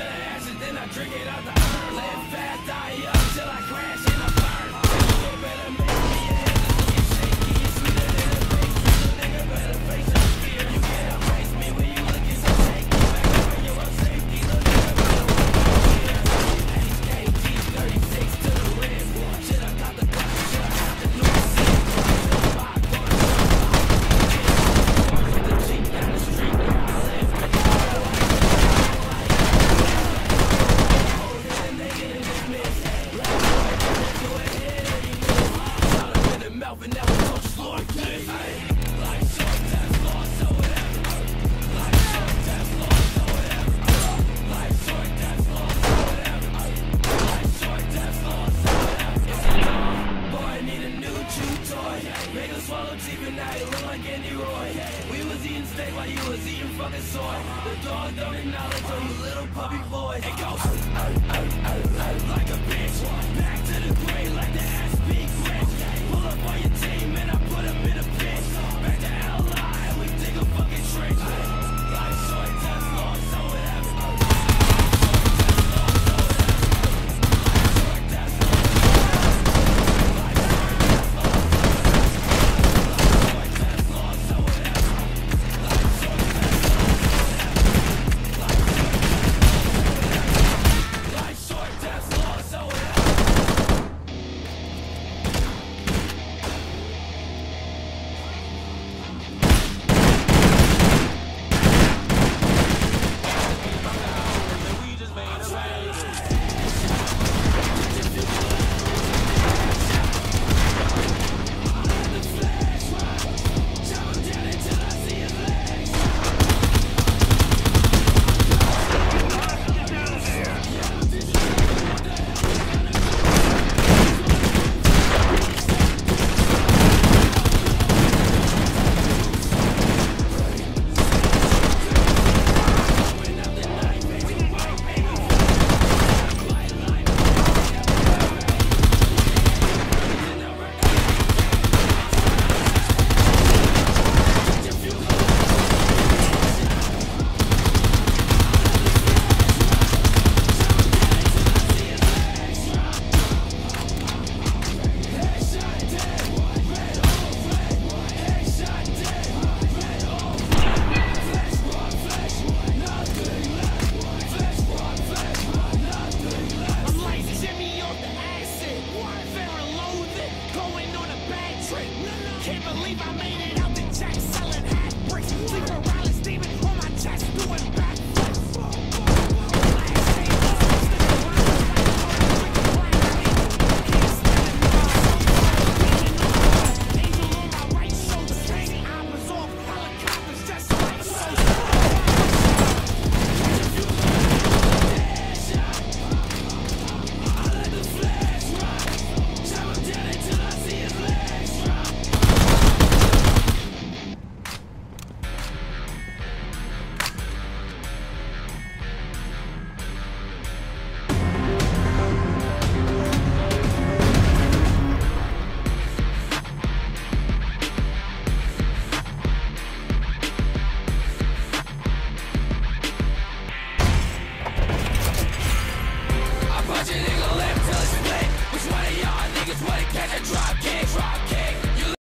to the ash and then I drink it out the urn. Live fast, drowning out of a little puppy voice It goes, like a bitch Back to the grave like the ass beak